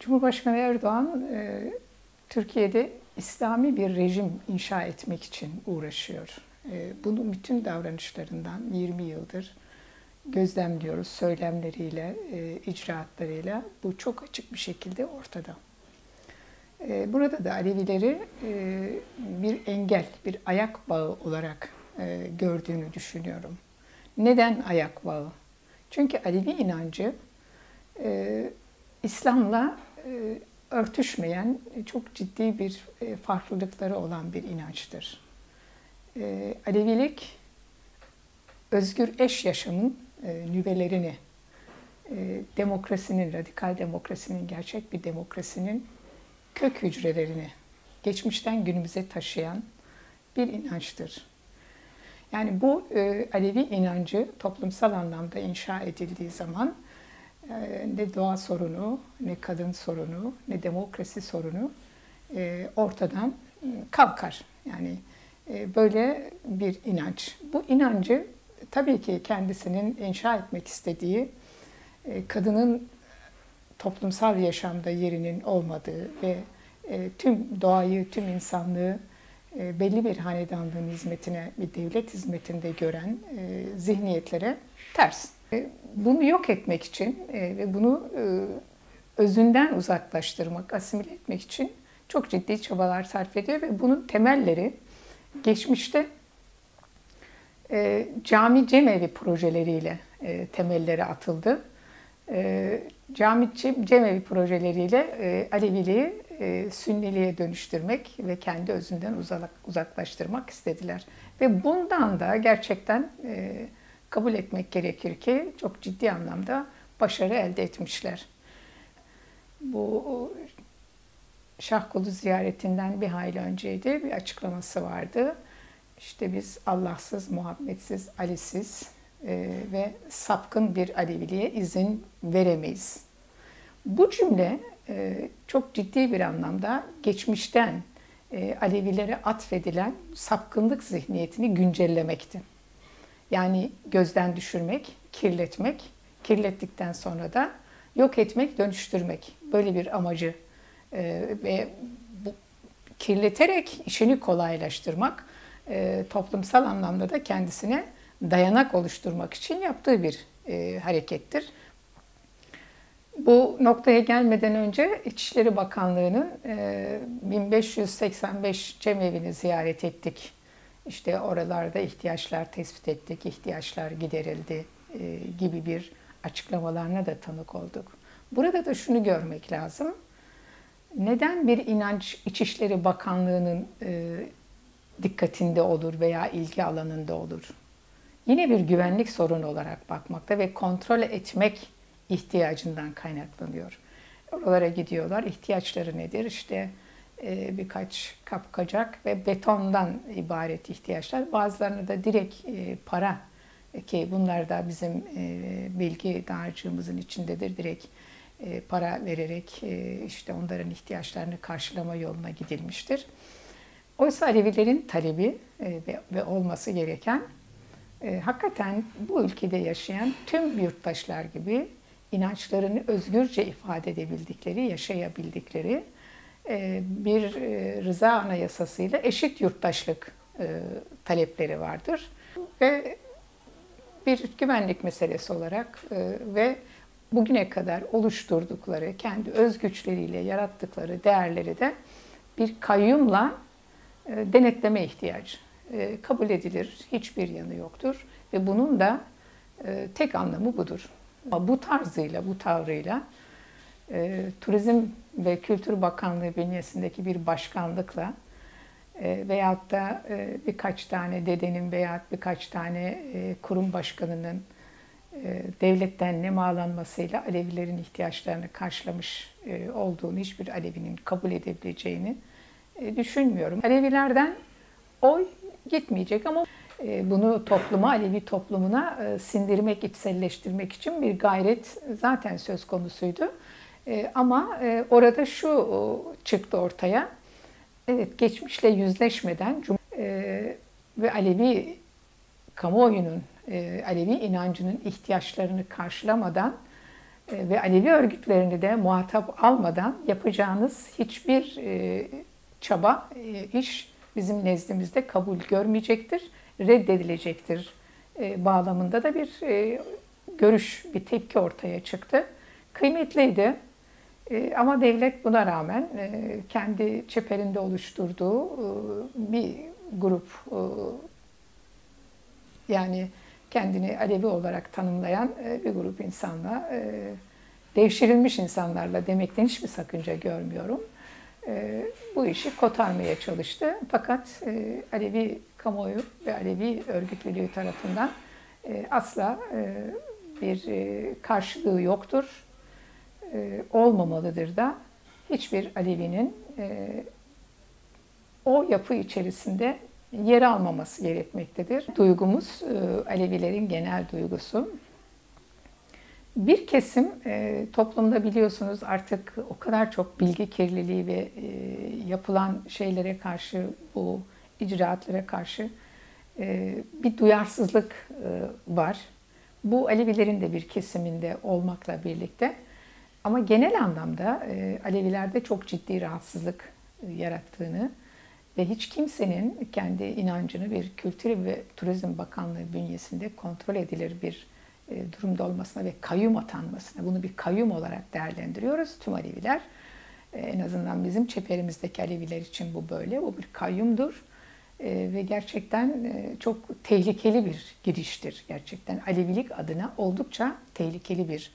Cumhurbaşkanı Erdoğan e, Türkiye'de İslami bir rejim inşa etmek için uğraşıyor. E, bunu bütün davranışlarından 20 yıldır gözlemliyoruz söylemleriyle, e, icraatlarıyla. Bu çok açık bir şekilde ortada. E, burada da Alevileri e, bir engel, bir ayak bağı olarak e, gördüğünü düşünüyorum. Neden ayak bağı? Çünkü Alevi inancı e, İslam'la örtüşmeyen, çok ciddi bir e, farklılıkları olan bir inançtır. E, Alevilik, özgür eş yaşamın e, nüvelerini, e, demokrasinin, radikal demokrasinin, gerçek bir demokrasinin kök hücrelerini geçmişten günümüze taşıyan bir inançtır. Yani bu e, Alevi inancı toplumsal anlamda inşa edildiği zaman e, ne doğa sorunu, ne kadın sorunu, ne demokrasi sorunu e, ortadan e, kalkar. Yani e, böyle bir inanç. Bu inancı tabii ki kendisinin inşa etmek istediği kadının toplumsal yaşamda yerinin olmadığı ve tüm doğayı, tüm insanlığı belli bir hanedanlığın hizmetine, bir devlet hizmetinde gören zihniyetlere ters. Bunu yok etmek için ve bunu özünden uzaklaştırmak, asimile etmek için çok ciddi çabalar sarf ediyor ve bunun temelleri geçmişte cami cemevi projeleriyle temelleri atıldı e, cami cemevi projeleriyle e, Aleviliği e, Sünniliğe dönüştürmek ve kendi özünden uzak, uzaklaştırmak istediler. Ve bundan da gerçekten e, kabul etmek gerekir ki çok ciddi anlamda başarı elde etmişler. Bu Şahkulu ziyaretinden bir hayli önceydi. Bir açıklaması vardı. İşte biz Allahsız, Muhammedsiz, Ali'siz, e, ve sapkın bir Aleviliğe izin veremeyiz. Bu cümle e, çok ciddi bir anlamda geçmişten e, Alevilere atfedilen sapkınlık zihniyetini güncellemekti. Yani gözden düşürmek, kirletmek, kirlettikten sonra da yok etmek, dönüştürmek. Böyle bir amacı ve bu kirleterek işini kolaylaştırmak, toplumsal anlamda da kendisine dayanak oluşturmak için yaptığı bir e, harekettir. Bu noktaya gelmeden önce İçişleri Bakanlığı'nın e, 1585 cemevini ziyaret ettik. İşte oralarda ihtiyaçlar tespit ettik, ihtiyaçlar giderildi e, gibi bir açıklamalarına da tanık olduk. Burada da şunu görmek lazım. Neden bir inanç İçişleri Bakanlığı'nın e, dikkatinde olur veya ilgi alanında olur? yine bir güvenlik sorunu olarak bakmakta ve kontrol etmek ihtiyacından kaynaklanıyor. Oralara gidiyorlar. İhtiyaçları nedir? İşte birkaç kapkacak ve betondan ibaret ihtiyaçlar. Bazılarını da direkt e, para ki bunlar da bizim e, bilgi dağarcığımızın içindedir. Direkt e, para vererek e, işte onların ihtiyaçlarını karşılama yoluna gidilmiştir. Oysa Alevilerin talebi e, ve, olması gereken e, hakikaten bu ülkede yaşayan tüm yurttaşlar gibi inançlarını özgürce ifade edebildikleri, yaşayabildikleri e, bir e, rıza anayasasıyla eşit yurttaşlık e, talepleri vardır. Ve bir güvenlik meselesi olarak e, ve bugüne kadar oluşturdukları, kendi özgüçleriyle yarattıkları değerleri de bir kayyumla e, denetleme ihtiyacı. E, kabul edilir. Hiçbir yanı yoktur. Ve bunun da e, tek anlamı budur. Ama bu tarzıyla, bu tavrıyla e, Turizm ve Kültür Bakanlığı bünyesindeki bir başkanlıkla veyahut da birkaç tane dedenin veya birkaç tane kurum başkanının devletten nemalanmasıyla Alevilerin ihtiyaçlarını karşılamış olduğunu hiçbir Alevinin kabul edebileceğini düşünmüyorum. Alevilerden oy gitmeyecek ama e, bunu topluma, Alevi toplumuna e, sindirmek, içselleştirmek için bir gayret zaten söz konusuydu. E, ama orada şu çıktı ortaya. Evet, geçmişle yüzleşmeden ve Alevi kamuoyunun, Alevi inancının ihtiyaçlarını karşılamadan e, ve Alevi örgütlerini de muhatap almadan yapacağınız hiçbir e, çaba, e, iş bizim nezdimizde kabul görmeyecektir, reddedilecektir bağlamında da bir görüş, bir tepki ortaya çıktı. Kıymetliydi ama devlet buna rağmen kendi çeperinde oluşturduğu bir grup yani kendini Alevi olarak tanımlayan e, bir grup insanla, e, devşirilmiş insanlarla demekten hiçbir sakınca görmüyorum. E, bu işi kotarmaya çalıştı. Fakat Alevi kamuoyu ve Alevi örgütlülüğü tarafından asla bir karşılığı yoktur. Olmamalıdır da hiçbir Alevi'nin o yapı içerisinde yer almaması gerekmektedir. Duygumuz e, Alevilerin genel duygusu. Bir kesim e, toplumda biliyorsunuz artık o kadar çok bilgi kirliliği ve e, yapılan şeylere karşı, bu icraatlara karşı bir duyarsızlık var. Bu Alevilerin de bir kesiminde olmakla birlikte. Ama genel anlamda Alevilerde çok ciddi rahatsızlık yarattığını, ve hiç kimsenin kendi inancını bir Kültür ve Turizm Bakanlığı bünyesinde kontrol edilir bir e, durumda olmasına ve kayyum atanmasına, bunu bir kayyum olarak değerlendiriyoruz tüm Aleviler. E, en azından bizim çeperimizdeki Aleviler için bu böyle. Bu bir kayyumdur e, ve gerçekten çok tehlikeli bir giriştir. Gerçekten Alevilik adına oldukça tehlikeli bir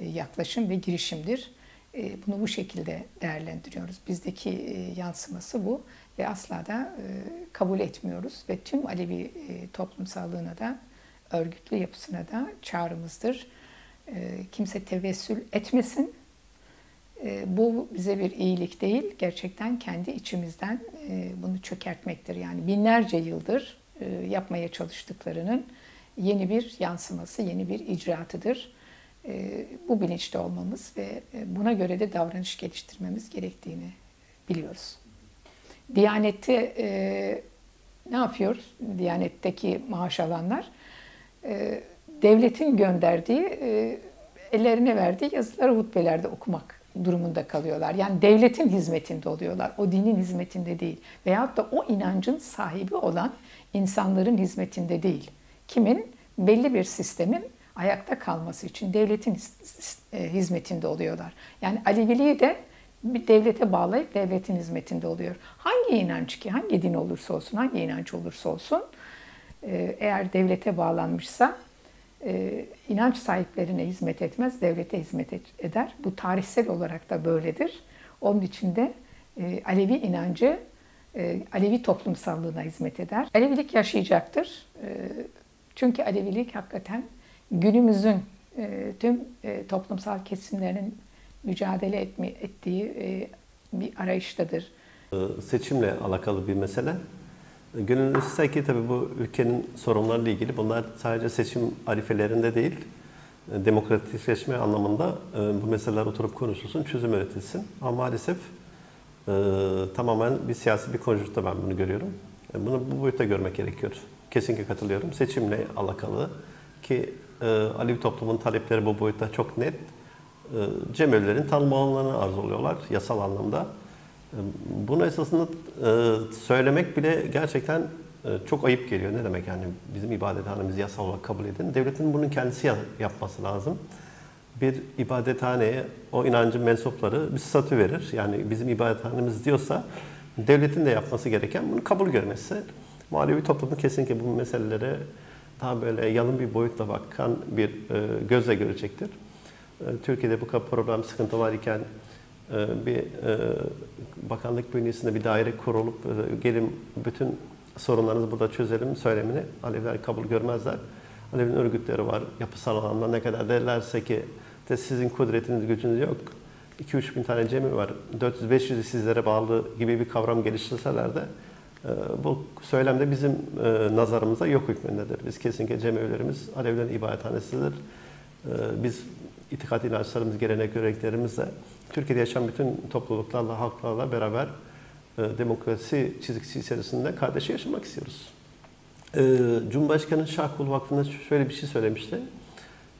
yaklaşım ve girişimdir. Bunu bu şekilde değerlendiriyoruz. Bizdeki yansıması bu ve asla da e, kabul etmiyoruz ve tüm Alevi e, toplumsallığına da örgütlü yapısına da çağrımızdır. E, kimse tevessül etmesin. Bu bize bir iyilik değil, gerçekten kendi içimizden bunu çökertmektir. Yani binlerce yıldır yapmaya çalıştıklarının yeni bir yansıması, yeni bir icraatıdır. Bu bilinçte olmamız ve buna göre de davranış geliştirmemiz gerektiğini biliyoruz. Diyanette e, ne yapıyoruz? Diyanetteki maaş alanlar e, devletin gönderdiği, e, ellerine verdiği yazıları hutbelerde okumak durumunda kalıyorlar. Yani devletin hizmetinde oluyorlar. O dinin hizmetinde değil. Veyahut da o inancın sahibi olan insanların hizmetinde değil. Kimin? Belli bir sistemin ayakta kalması için devletin e, hizmetinde oluyorlar. Yani Aleviliği de bir devlete bağlayıp devletin hizmetinde oluyor. Hangi inanç ki, hangi din olursa olsun, hangi inanç olursa olsun e, eğer devlete bağlanmışsa e, inanç sahiplerine hizmet etmez, devlete hizmet eder. Bu tarihsel olarak da böyledir. Onun için de Alevi inancı Alevi toplumsallığına hizmet eder. Alevilik yaşayacaktır. Çünkü Alevilik hakikaten günümüzün tüm toplumsal kesimlerinin mücadele etme, ettiği e, bir arayıştadır. Ee, seçimle alakalı bir mesele. Günümüzde ki tabii bu ülkenin sorunlarıyla ilgili bunlar sadece seçim arifelerinde değil, e, demokratikleşme anlamında e, bu meseleler oturup konuşulsun, çözüm üretilsin. Ama maalesef tamamen bir siyasi bir konjükte ben bunu görüyorum. Bunu bu boyutta görmek gerekiyor. Kesinlikle katılıyorum. Seçimle alakalı ki Alevi toplumun talepleri bu boyutta çok net. E, cemevlerin tanımlamalarını arzuluyorlar yasal anlamda. E, bunu esasında e, söylemek bile gerçekten çok ayıp geliyor. Ne demek yani bizim ibadethanemizi yasal olarak kabul edin. Devletin bunun kendisi yapması lazım. Bir ibadethaneye o inancın mensupları bir statü verir. Yani bizim ibadethanemiz diyorsa devletin de yapması gereken bunu kabul görmesi. Manevi toplumun kesinlikle bu meselelere daha böyle yalın bir boyutla bakan bir gözle görecektir. E, Türkiye'de bu problem sıkıntı var iken e, bir e, bakanlık bünyesinde bir daire kurulup gelin bütün sorunlarınızı burada çözelim söylemini Aleviler kabul görmezler. Alevi'nin örgütleri var. Yapısal anlamda ne kadar derlerse ki de sizin kudretiniz, gücünüz yok. 2-3 bin tane cemi var. 400-500'ü sizlere bağlı gibi bir kavram geliştirseler de bu söylemde bizim nazarımıza yok hükmündedir. Biz kesinlikle cemevlerimiz Alevilerin ibadethanesidir. Biz itikat inançlarımız, gelenek, göreneklerimizle Türkiye'de yaşayan bütün topluluklarla, halklarla beraber e, demokrasi çizgisi içerisinde kardeş yaşamak istiyoruz. E, Cumhurbaşkanı Şahkul Vakfı'nda şöyle bir şey söylemişti.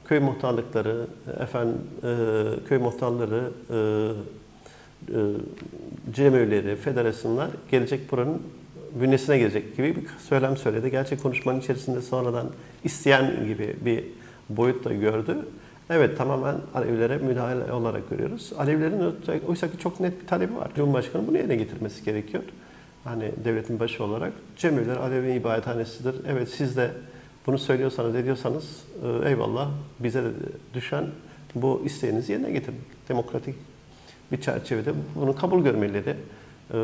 köy muhtarlıkları, efendim e, köy muhtarları, e, e, cemevleri, federasyonlar gelecek buranın bünyesine gelecek gibi bir söylem söyledi. Gerçi konuşmanın içerisinde sonradan isteyen gibi bir boyut da gördü. Evet tamamen Alevilere müdahale olarak görüyoruz. Alevilerin oysa ki çok net bir talebi var. Cumhurbaşkanı bunu yerine getirmesi gerekiyor. Hani devletin başı olarak. Cemevler Alevi ibadethanesidir. Evet siz de bunu söylüyorsanız, ediyorsanız e, eyvallah bize de düşen bu isteğinizi yerine getirin. Demokratik bir çerçevede bunu kabul görmeleri. E,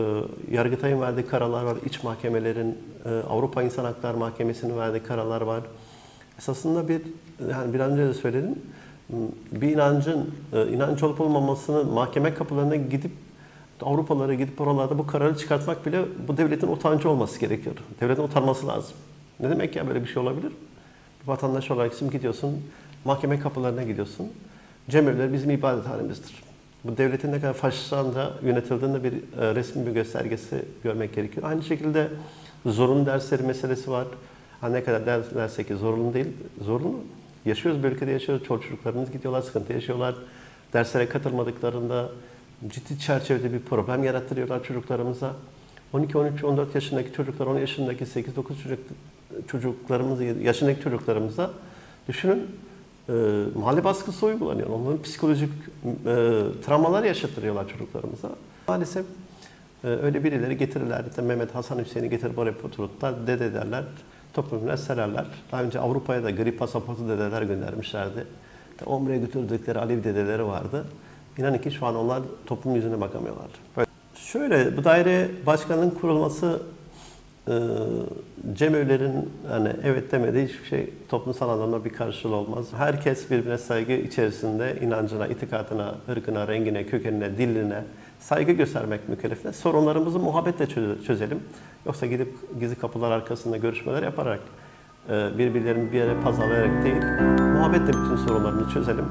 Yargıtay'ın verdiği kararlar var, iç mahkemelerin, e, Avrupa İnsan Hakları Mahkemesi'nin verdiği kararlar var. Esasında bir, yani bir önce de söyledim, bir inancın, e, inanç olup olmamasını mahkeme kapılarına gidip Avrupalara gidip oralarda bu kararı çıkartmak bile bu devletin utancı olması gerekiyor. Devletin utanması lazım. Ne demek ya böyle bir şey olabilir? Bir vatandaş olarak şimdi gidiyorsun, mahkeme kapılarına gidiyorsun. Cemevler bizim ibadethanemizdir. Bu devletin ne kadar faşistanda yönetildiğinde bir e, resmi bir göstergesi görmek gerekiyor. Aynı şekilde zorunlu dersleri meselesi var. Ha ne kadar ders, dersek ki zorunlu değil, zorunlu. Yaşıyoruz, bir ülkede yaşıyoruz. Çocuklarımız gidiyorlar, sıkıntı yaşıyorlar. Derslere katılmadıklarında ciddi çerçevede bir problem yarattırıyorlar çocuklarımıza. 12, 13, 14 yaşındaki çocuklar, 10 yaşındaki 8, 9 çocuk, çocuklarımız, yaşındaki çocuklarımıza düşünün e, mahalle baskısı uygulanıyor. Onların psikolojik e, travmalar yaşatırıyorlar çocuklarımıza. Maalesef e, öyle birileri getirirler. İşte Mehmet Hasan Hüseyin'i getirip oraya oturttular. Dede derler. Toplumuna sererler. Daha önce Avrupa'ya da gri pasaportu dedeler göndermişlerdi. İşte Omre'ye götürdükleri Alevi dedeleri vardı. İnanın ki şu an onlar toplum yüzüne bakamıyorlar. Böyle. Şöyle, bu daire başkanının kurulması cemevlerin hani evet demediği hiçbir şey toplumsal anlamda bir karşılığı olmaz. Herkes birbirine saygı içerisinde inancına, itikadına, ırkına, rengine, kökenine, diline saygı göstermek mükellefine. Sorunlarımızı muhabbetle çözelim. Yoksa gidip gizli kapılar arkasında görüşmeler yaparak, e, birbirlerini bir yere pazarlayarak değil, muhabbetle bütün sorunlarını çözelim.